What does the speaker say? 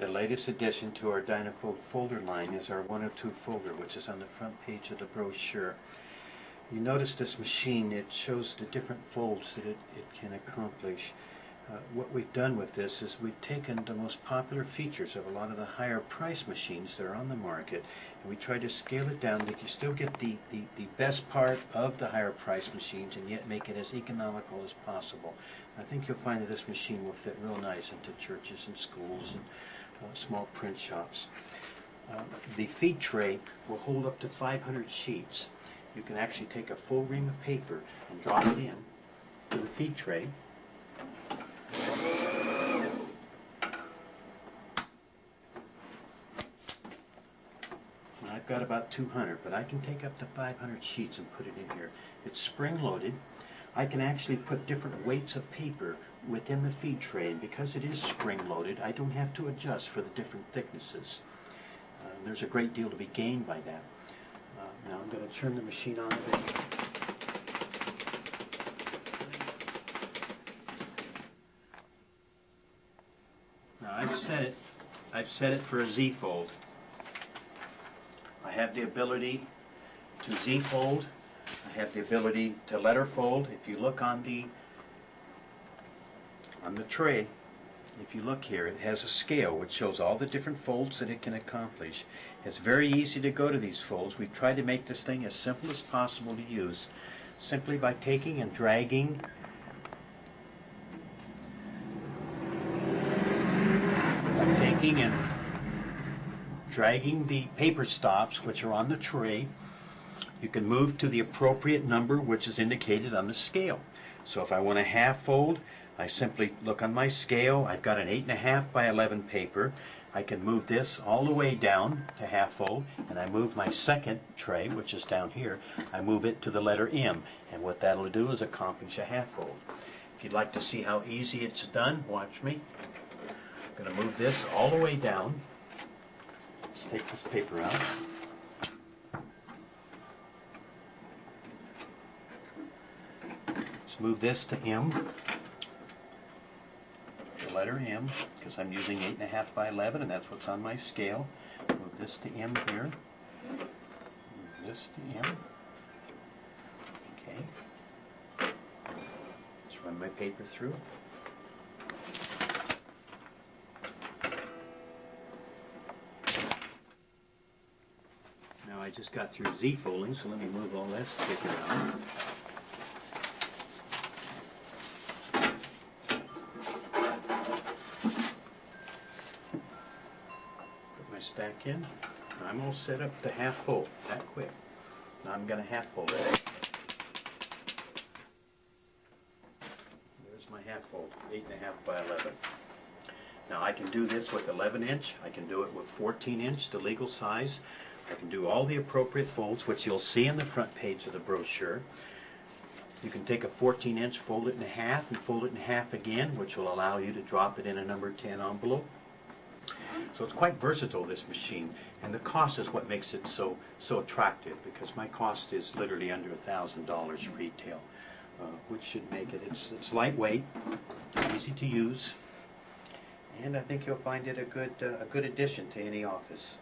The latest addition to our Dynafold folder line is our 102 folder, which is on the front page of the brochure. You notice this machine, it shows the different folds that it, it can accomplish. Uh, what we've done with this is we've taken the most popular features of a lot of the higher price machines that are on the market and we try to scale it down that you still get the, the, the best part of the higher price machines and yet make it as economical as possible. I think you'll find that this machine will fit real nice into churches and schools and small print shops. Uh, the feed tray will hold up to 500 sheets. You can actually take a full ream of paper and drop it in to the feed tray I've got about 200, but I can take up to 500 sheets and put it in here. It's spring-loaded. I can actually put different weights of paper within the feed tray, because it is spring-loaded, I don't have to adjust for the different thicknesses. Uh, there's a great deal to be gained by that. Uh, now I'm going to turn the machine on a bit. Now I've set it, I've set it for a Z fold. I have the ability to Z fold. I have the ability to letter fold. If you look on the on the tray, if you look here, it has a scale which shows all the different folds that it can accomplish. It's very easy to go to these folds. We've tried to make this thing as simple as possible to use simply by taking and dragging by taking and dragging the paper stops which are on the tray you can move to the appropriate number which is indicated on the scale. So if I want a half fold I simply look on my scale. I've got an 8.5 by 11 paper. I can move this all the way down to half fold and I move my second tray which is down here. I move it to the letter M and what that'll do is accomplish a half fold. If you'd like to see how easy it's done watch me. I'm going to move this all the way down. Let's take this paper out. Move this to M, the letter M, because I'm using 8.5 by 11, and that's what's on my scale. Move this to M here. Move this to M. Okay. Let's run my paper through. Now I just got through Z folding, so let me move all this paper around. Stack in. I'm all set up to half fold, that quick. Now I'm going to half fold it. There's my half fold, 8.5 by 11. Now I can do this with 11 inch, I can do it with 14 inch, the legal size. I can do all the appropriate folds, which you'll see on the front page of the brochure. You can take a 14 inch, fold it in half, and fold it in half again, which will allow you to drop it in a number 10 envelope. So it's quite versatile, this machine, and the cost is what makes it so so attractive, because my cost is literally under $1,000 retail, uh, which should make it, it's, it's lightweight, easy to use, and I think you'll find it a good, uh, a good addition to any office.